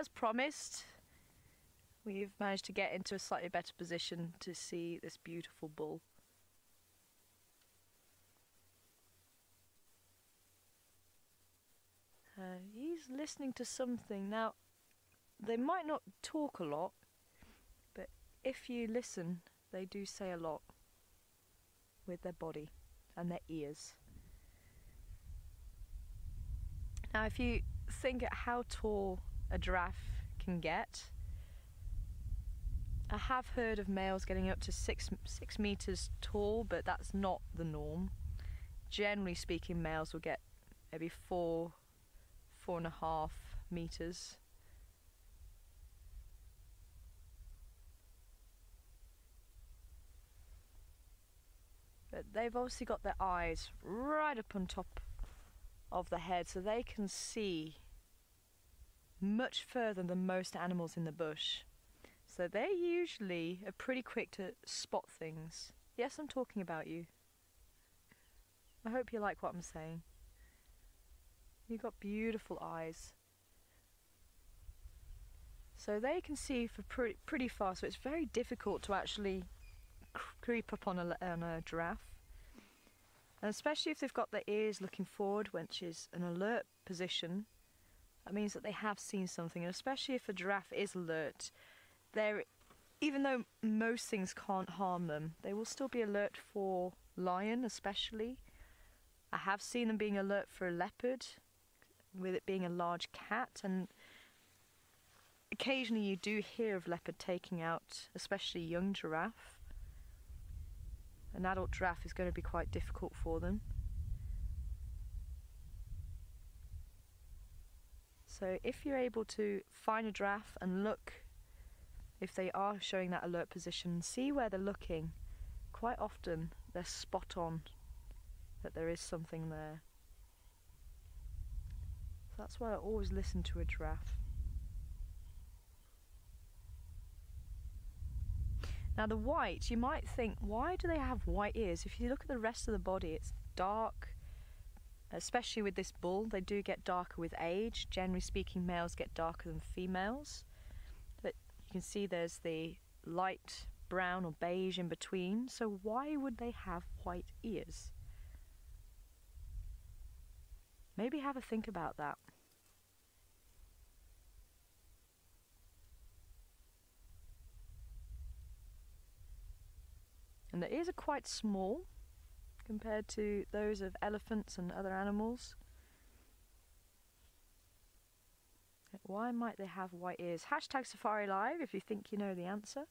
as promised, we've managed to get into a slightly better position to see this beautiful bull. Uh, he's listening to something. Now, they might not talk a lot, but if you listen, they do say a lot with their body and their ears. Now, if you think at how tall a giraffe can get, I have heard of males getting up to six six meters tall, but that's not the norm. Generally speaking, males will get maybe four, four and a half meters. But they've obviously got their eyes right up on top of the head so they can see much further than most animals in the bush. So they usually are pretty quick to spot things. Yes, I'm talking about you. I hope you like what I'm saying. You've got beautiful eyes. So they can see for pretty, pretty far, so it's very difficult to actually creep up on a, on a giraffe. And especially if they've got their ears looking forward, which is an alert position, that means that they have seen something. And especially if a giraffe is alert, they're, even though most things can't harm them, they will still be alert for lion, especially. I have seen them being alert for a leopard, with it being a large cat, and occasionally you do hear of leopard taking out, especially young giraffe an adult giraffe is going to be quite difficult for them. So if you're able to find a giraffe and look if they are showing that alert position, see where they're looking, quite often they're spot on that there is something there. So that's why I always listen to a giraffe. Now the white, you might think, why do they have white ears? If you look at the rest of the body, it's dark, especially with this bull. They do get darker with age. Generally speaking, males get darker than females. But you can see there's the light brown or beige in between. So why would they have white ears? Maybe have a think about that. And the ears are quite small compared to those of elephants and other animals. Why might they have white ears? Hashtag Safari Live if you think you know the answer.